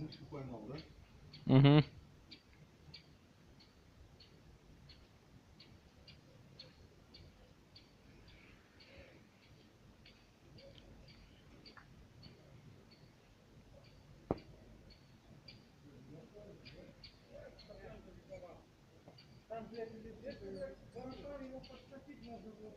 Мышку поймал, да? Угу. Хорошо его подцепить можно было